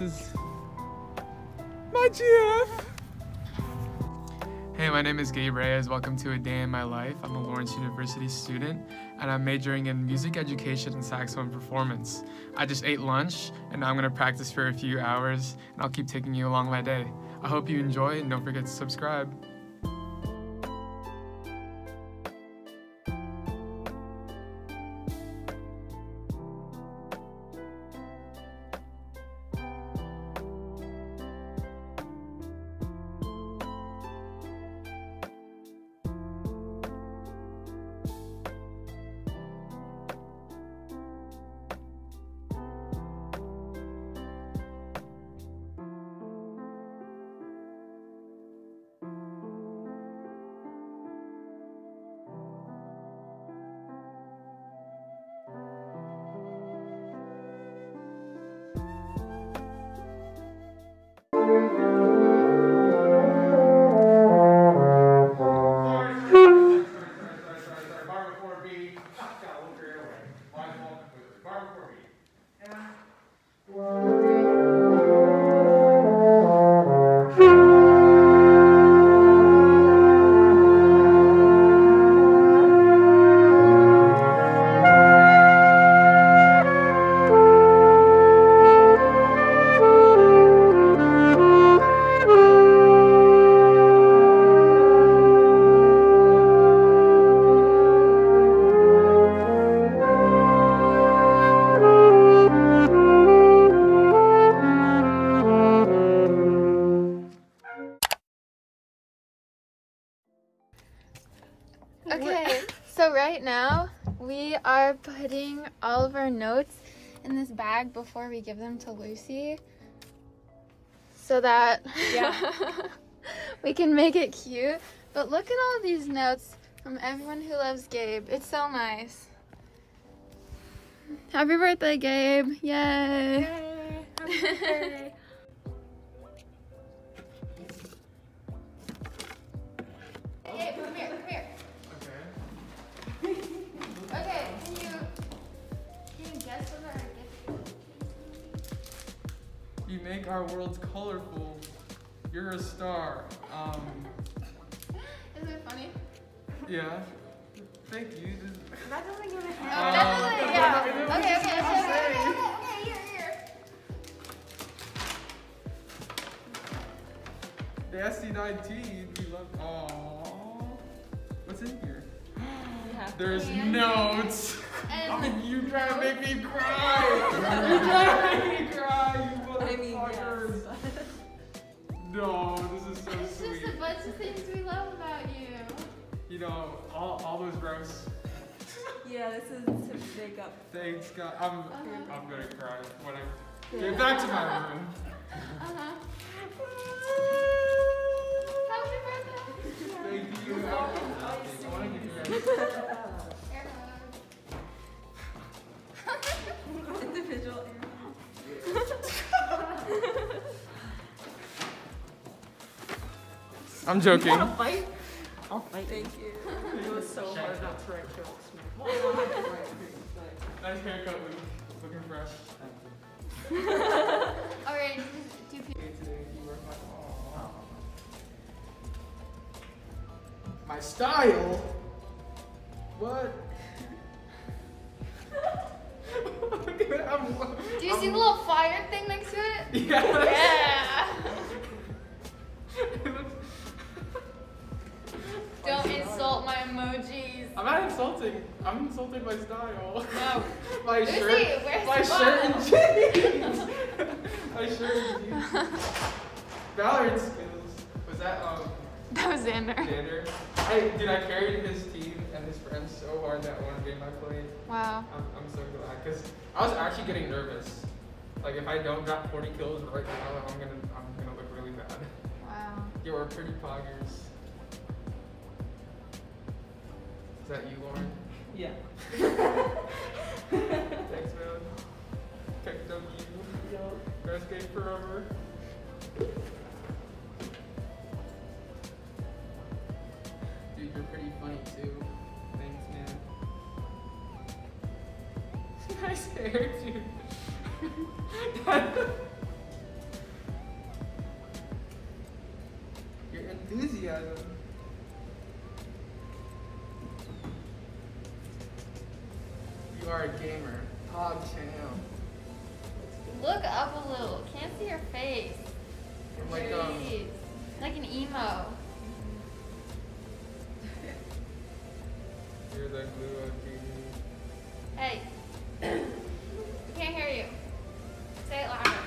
is my GF. Hey, my name is Gabe Reyes. Welcome to A Day in My Life. I'm a Lawrence University student and I'm majoring in music education and saxophone performance. I just ate lunch and now I'm going to practice for a few hours and I'll keep taking you along my day. I hope you enjoy and don't forget to subscribe. So right now we are putting all of our notes in this bag before we give them to Lucie so that Yeah. we can make it cute. But look at all these notes from everyone who loves Gabe. It's so nice. Happy birthday, Gabe. Yay. Gabe, our worlds colorful. You're a star. Um, is? Is it funny? yeah. Thank you. That doesn't give a hell. definitely, yeah. I know what Okay, okay, okay, okay, okay, okay, here, here. The SC19, we love. Aww. What's in here? There's notes. and Oh, you trying to make me cry. you trying to make me cry, you I mean, motherfuckers. yes. No, this is so It's sweet. just a bunch of things we love about you. You know, all, all those gross. Yeah, this is to make up. Thanks, God. I'm, Uh-huh. I'm gonna cry. Whatever. Get back to my room. Uh-huh. I'm joking. Want to fight? I'll fight. Thank you. It was so hard not to write jokes. Nice haircut, Luke. Looking fresh. All right, do you Hey, today you were my- style? What? I'm, Do you see the little fire thing next to it? Yeah. Yeah. I'm not insulting. I'm insulting my style. No. my Lucie, shirt. where's my shirt and jeans. my shirt and jeans. Valorant skills. Was that um That was Xander. Xander? I dude, I carried his team and his friends so hard that one game I played. Wow. I'm, I'm so glad because I was actually getting nervous. Like if I don't got 40 kills right now, I'm gonna I'm gonna look really bad. Wow. Yo, we're pretty poggers. That you, Lauren? Yeah. Thanks, man. Picked up you. Best game forever. Dude, you're pretty funny too. Thanks, man. nice hair, dude. Smart Gamer, Pog Champ. Look up a little. Can't see your face. I'm like, um, like an emo. You're the glue on TV. Hey. I can't hear you. Say it louder.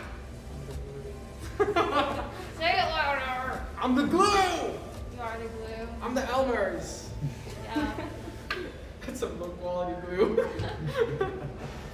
Say it louder. I'm the glue. You are the glue. I'm the Elmers. Yeah some low quality glue.